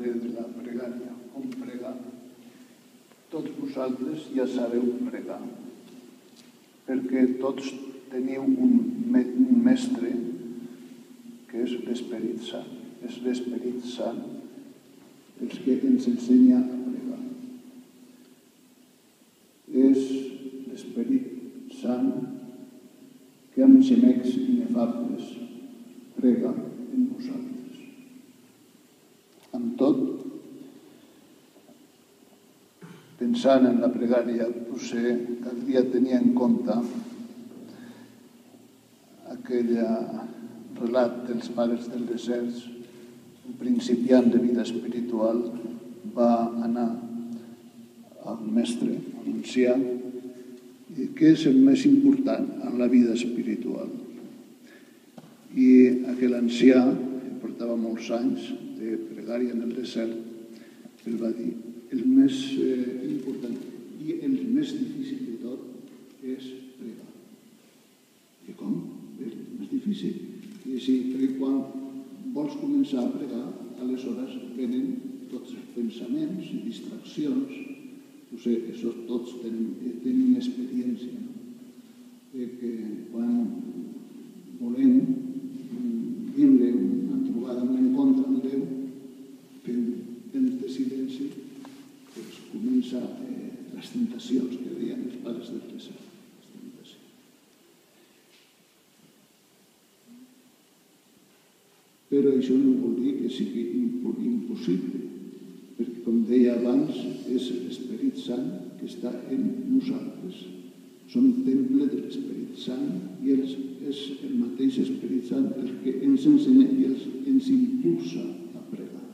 Déu de la pregària, com pregar. Tots vosaltres ja sabeu pregar, perquè tots teniu un, un mestre que és l'Esperit Sant. És l'Esperit Sant el que ens ensenya a pregar. És l'Esperit Sant que amb gemecs inefables prega en vosaltres. Amb tot, pensant en la pregària, potser caldria tenir en compte aquell relat dels pares del desert, un principiant de vida espiritual va anar al mestre, a l'ancià, que és el més important en la vida espiritual. I aquell ancià, que portava molts anys de pregària en el desert, el va dir, més eh, important i el més difícil de tot és pregar. I com? És més difícil. I sí, perquè quan vols començar a pregar, aleshores venen tots els pensaments i distraccions. No sé, això tots tenim, tenim experiència, no? De que quan volem viure una trobada, un encontre amb Déu, fem temps de silenci pues, comença eh, les tentacions que deien els pares del desert. Les tentacions. Però això no vol dir que sigui impossible, perquè com deia abans, és l'Esperit Sant que està en nosaltres. Som temple de l'Esperit Sant i és el mateix Esperit Sant el que ens ensenya i els, ens impulsa a pregar.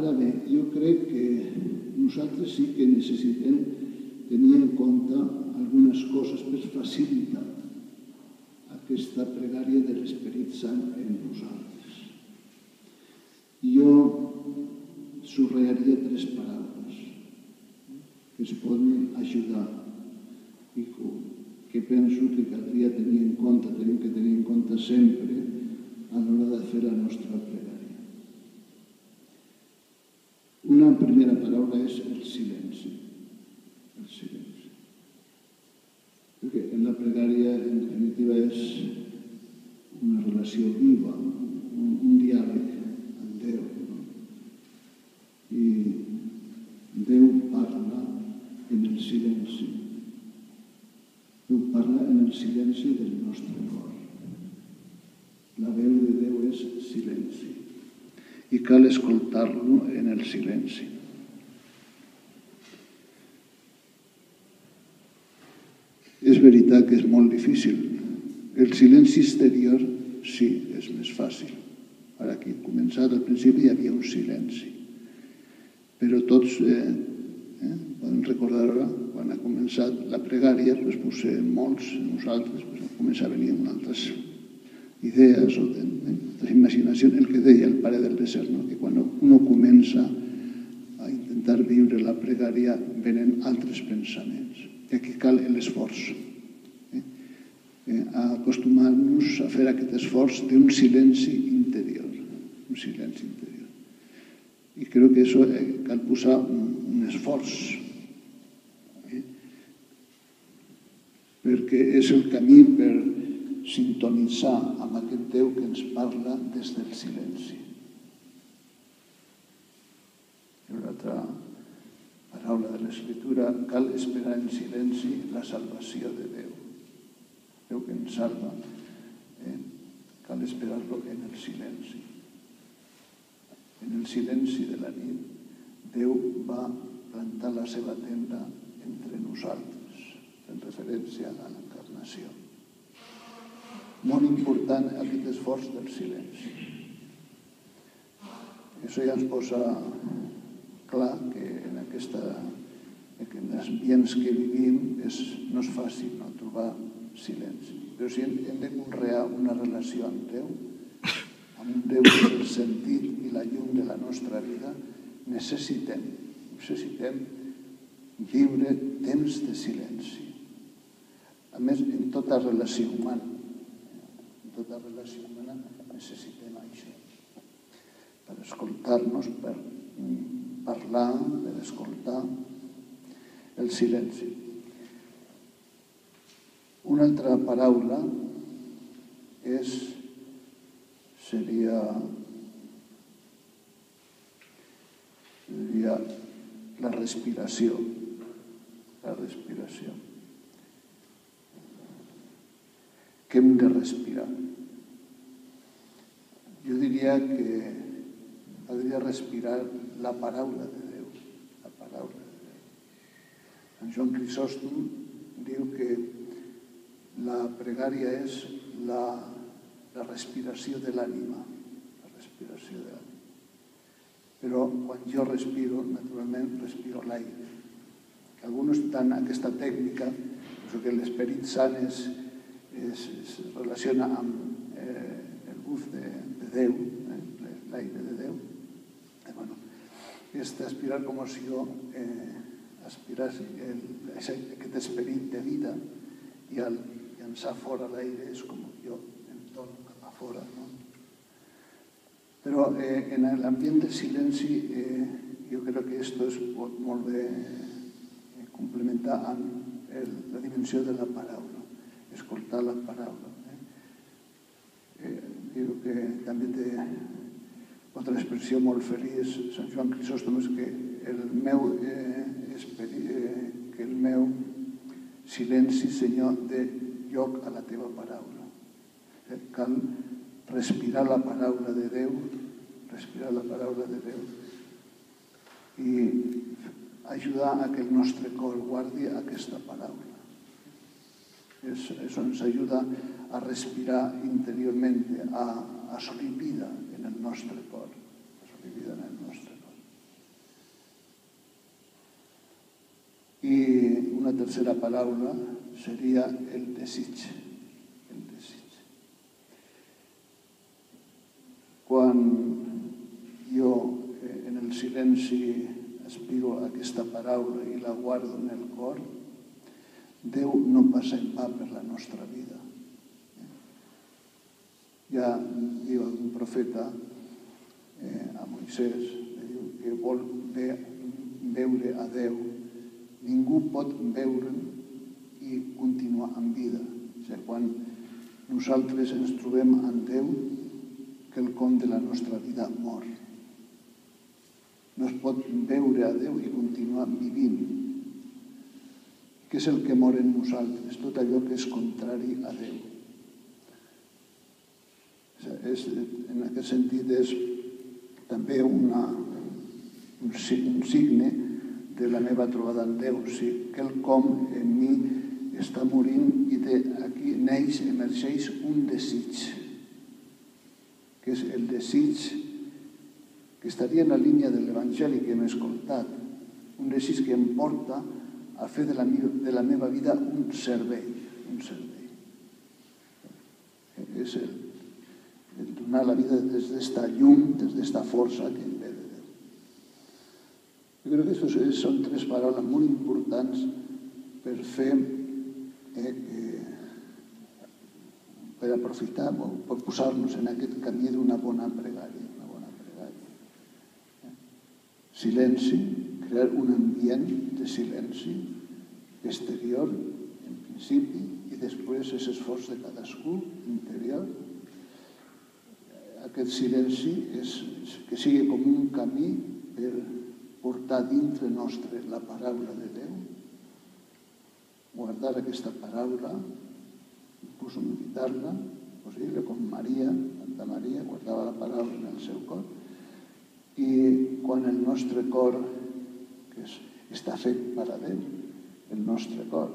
Ara bé, jo crec que nosaltres sí que necessitem tenir en compte algunes coses per facilitar aquesta pregària de l'Esperit Sant en nosaltres. Jo subrayaria tres paraules que es poden ajudar i que penso que caldria tenir en compte, tenim que tenir en compte sempre a l'hora de fer la nostra pregària. Una primera paraula és el silenci. El silenci. Perquè en la pregària, en definitiva, és una relació viva, un, un diàleg amb Déu. No? I Déu parla en el silenci. Déu parla en el silenci del nostre cor. La veu de Déu és silenci. I cal escoltar-lo en el silenci. És veritat que és molt difícil. El silenci exterior sí, és més fàcil. Ara aquí començat, al principi hi havia un silenci. Però tots eh, eh, poden recordar ara, quan ha començat la pregària, doncs, potser molts nosaltres pues, comença a venir amb altres idees o de, eh, de imaginació, el que deia el pare del desert, no? que quan uno comença a intentar viure la pregària venen altres pensaments. I aquí cal l'esforç. Eh? A acostumar-nos a fer aquest esforç d'un silenci interior. Un silenci interior. I crec que això eh, cal posar un, un esforç. Eh? Perquè és el camí per sintonitzar amb aquest Déu que ens parla des del silenci. I una altra paraula de l'Escritura, cal esperar en silenci la salvació de Déu. Déu que ens salva, eh? cal esperar-lo en el silenci. En el silenci de la nit, Déu va plantar la seva tenda entre nosaltres, en referència a l'encarnació. Molt important aquest esforç del silenci. Això ja ens posa clar que en, aquesta, en els ambients que vivim és, no és fàcil no, trobar silenci. Però si hem, hem de conrear una relació amb Déu, amb un Déu que és el sentit i la llum de la nostra vida, necessitem, necessitem viure temps de silenci. A més, en tota relació humana, en tota relació humana necessitem això. per escoltar-nos, per mm, parlar, per escoltar el silenci. Una altra paraula és, seria, seria la respiració. La respiració. Què hem de respirar? Jo diria que podria respirar la paraula de Déu, la paraula de Déu. En Joan Crisòstom diu que la pregària és la, la respiració de l'ànima, la respiració de l'ànima. Però quan jo respiro, naturalment respiro l'aire. Que alguns tenen aquesta tècnica, que l'esperit sant és, es, es relaciona amb eh, el buf de, de Déu, eh, l'aire de Déu. Eh, bueno, és aspirar com si jo eh, aspirés el, aquest esperit de vida i al llançar fora l'aire és com jo em torno cap fora. No? Però eh, en l'ambient de silenci eh, jo crec que esto es pot molt bé eh, complementar amb el, la dimensió de la paraula escoltar la paraula. Eh? Eh, diu que també té otra expressió molt feliç, Sant Joan Crisòstom, és que el meu, eh, esperi, eh, que el meu silenci, Senyor, de lloc a la teva paraula. Cal respirar la paraula de Déu, respirar la paraula de Déu i ajudar a que el nostre cor guardi aquesta paraula. Eso nos ayuda a respirar interiormente, a assolir vida en el nostre cor. Assolir vida en el nostre cor. I una tercera paraula seria el desig. El desig. Quan jo eh, en el silenci aspiro a aquesta paraula i la guardo en el cor, Déu no passa en pa per la nostra vida. Ja diu un profeta eh, a diu que vol ve, veure a Déu. Ningú pot veure'l i continuar en vida. O sigui, quan nosaltres ens trobem en Déu, que el com de la nostra vida mor. No es pot veure a Déu i continuar vivint què és el que mor en nosaltres? Tot allò que és contrari a Déu. És, en aquest sentit és també una, un, signe de la meva trobada amb Déu. Sigui, quelcom en mi està morint i de, aquí neix, emergeix un desig, que és el desig que estaria en la línia de l'Evangeli que hem escoltat, un desig que em porta a fer de la, de la meva vida un servei, un servei. És el, el donar la vida des d'esta llum, des d'esta força que em ve de Déu. Jo crec que aquestes són tres paraules molt importants per fer eh, eh, per aprofitar per posar-nos en aquest camí d'una bona pregària. Una bona pregària. Silenci, crear un ambient de silenci exterior, en principi, i després és esforç de cadascú interior. Aquest silenci és que sigui com un camí per portar dintre nostre la paraula de Déu, guardar aquesta paraula, inclús meditar-la, possible, com Maria, Santa Maria, guardava la paraula en el seu cor, i quan el nostre cor que és, està fet per a Déu, el nostre cor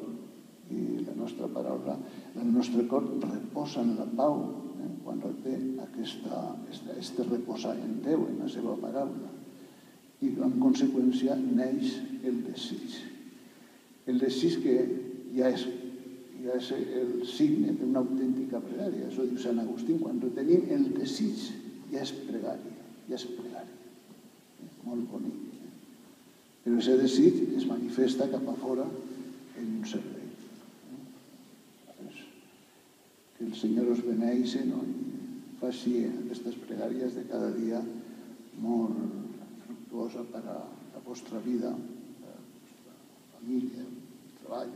i la nostra paraula, el nostre cor reposa en la pau eh? quan té aquesta, aquesta, este reposar en Déu, en la seva paraula. I en conseqüència neix el desig. El desig que ja és, ja és el signe d'una autèntica pregària. Això diu Sant Agustín, quan tenim el desig ja és pregària, ja és pregària. Molt bonic. Però aquest desig es manifesta cap a fora en un servei. Que el Senyor us beneixi no? i faci aquestes pregàries de cada dia molt fructuosa per a la vostra vida, per a la vostra família, treball allà.